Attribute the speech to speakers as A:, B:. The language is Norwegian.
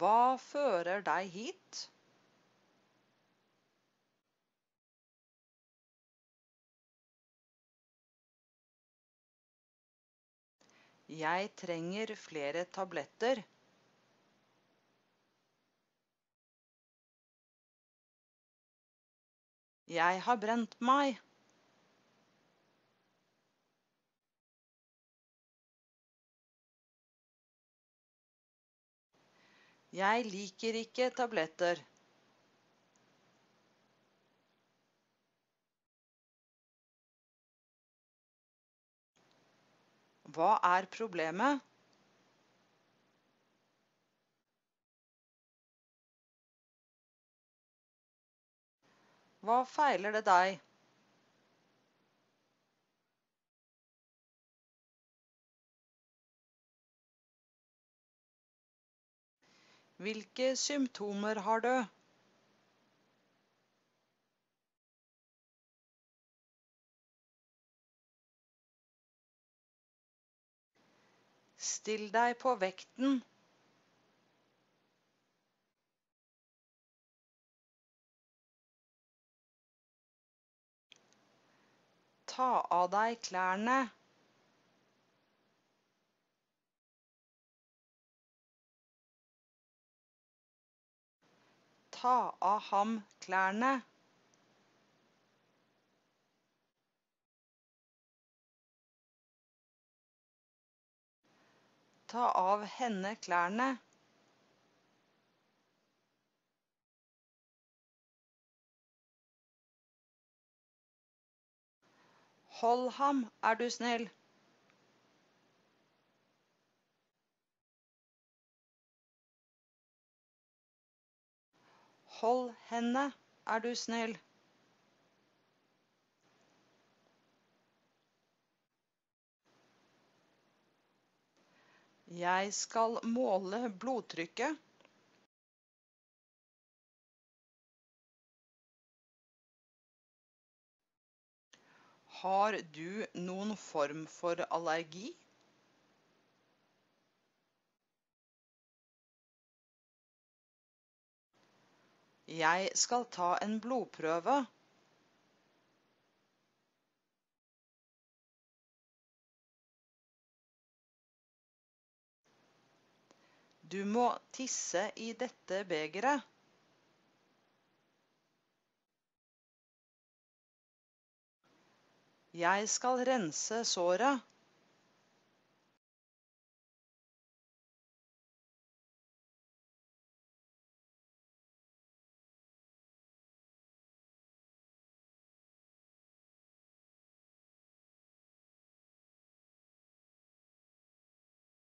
A: Hva fører deg hit? Jeg trenger flere tabletter. Jeg har brent meg. Jeg liker ikke tabletter. Hva er problemet? Hva feiler det deg? Hvilke symptomer har du? Still deg på vekten. Ta av deg klærne. Ta av ham klærne. Ta av henne klærne. Hold ham, er du snill. Hold henne, er du snill. Jeg skal måle blodtrykket. Har du noen form for allergi? Jeg skal ta en blodprøve. Du må tisse i dette begeret. Jeg skal rense såret.